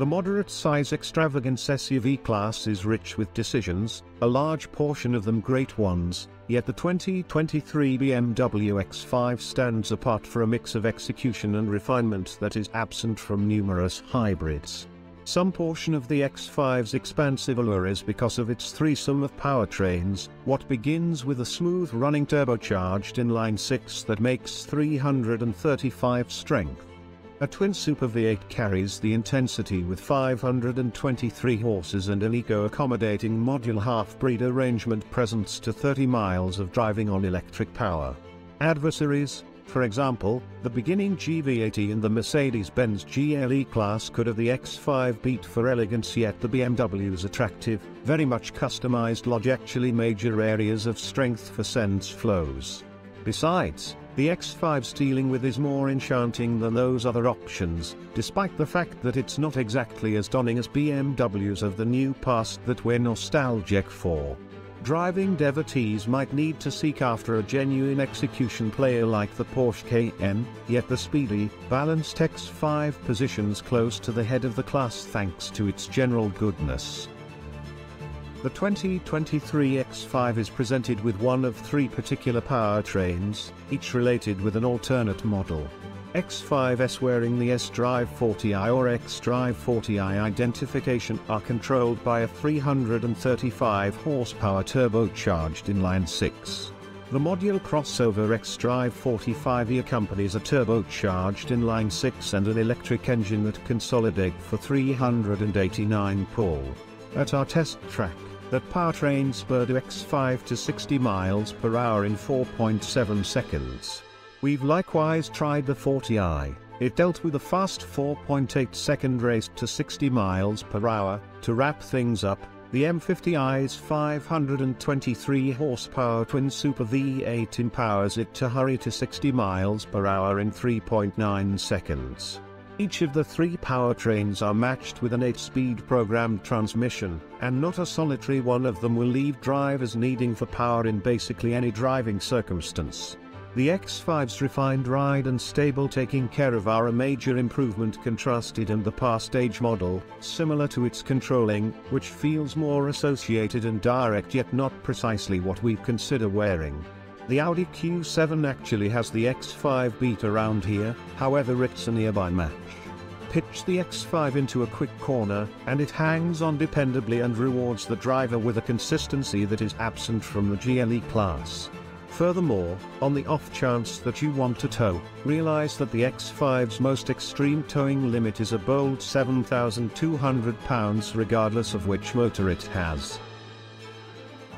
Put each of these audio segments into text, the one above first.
The moderate-size extravagance SUV class is rich with decisions, a large portion of them great ones, yet the 2023 BMW X5 stands apart for a mix of execution and refinement that is absent from numerous hybrids. Some portion of the X5's expansive allure is because of its threesome of powertrains, what begins with a smooth-running turbocharged inline-six that makes 335 strength. A twin Super V8 carries the intensity with 523 horses and an eco-accommodating modular half-breed arrangement presents to 30 miles of driving on electric power. Adversaries, for example, the beginning GV80 in the Mercedes-Benz GLE class could have the X5 beat for elegance yet the BMW's attractive, very much customized lodge actually major areas of strength for sense flows. Besides, the X5's dealing with is more enchanting than those other options, despite the fact that it's not exactly as stunning as BMWs of the new past that we're nostalgic for. Driving devotees might need to seek after a genuine execution player like the Porsche Cayenne, yet the speedy, balanced X5 positions close to the head of the class thanks to its general goodness. The 2023 X5 is presented with one of three particular powertrains, each related with an alternate model. X5s wearing the S-Drive 40i or xDrive40i identification are controlled by a 335 horsepower turbocharged inline-six. The module crossover xDrive45e accompanies a turbocharged inline-six and an electric engine that consolidate for 389 pull. At our test track, that powertrain spurred X5 to 60 miles per hour in 4.7 seconds. We've likewise tried the 40i. It dealt with a fast 4.8 second race to 60 miles per hour. To wrap things up, the M50i's 523 horsepower twin Super V8 empowers it to hurry to 60 miles per hour in 3.9 seconds. Each of the three powertrains are matched with an 8-speed programmed transmission, and not a solitary one of them will leave drivers needing for power in basically any driving circumstance. The X5's refined ride and stable taking care of are a major improvement contrasted and the past age model, similar to its controlling, which feels more associated and direct yet not precisely what we consider wearing. The Audi Q7 actually has the X5 beat around here, however it's a nearby match. Pitch the X5 into a quick corner, and it hangs on dependably and rewards the driver with a consistency that is absent from the GLE class. Furthermore, on the off chance that you want to tow, realize that the X5's most extreme towing limit is a bold 7,200 pounds regardless of which motor it has.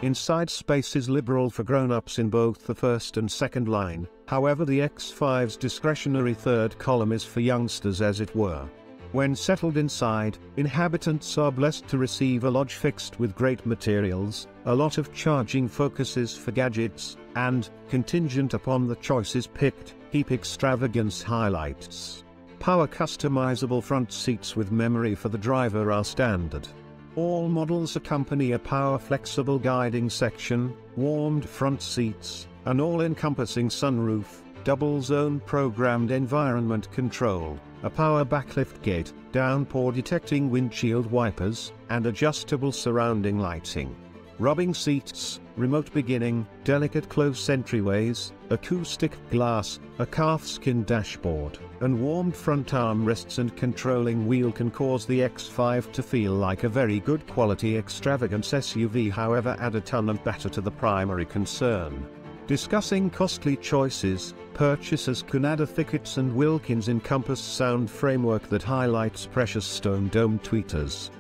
Inside space is liberal for grown-ups in both the first and second line, however the X5's discretionary third column is for youngsters as it were. When settled inside, inhabitants are blessed to receive a lodge fixed with great materials, a lot of charging focuses for gadgets, and, contingent upon the choices picked, heap extravagance highlights. Power customizable front seats with memory for the driver are standard. All models accompany a power flexible guiding section, warmed front seats, an all-encompassing sunroof, double zone programmed environment control, a power backlift gate, downpour detecting windshield wipers, and adjustable surrounding lighting. Rubbing seats, remote beginning, delicate close entryways, acoustic glass, a calfskin dashboard, and warmed front armrests and controlling wheel can cause the X5 to feel like a very good quality extravagance SUV however add a ton of batter to the primary concern. Discussing costly choices, purchasers a Thickets and Wilkins Encompass sound framework that highlights precious stone dome tweeters.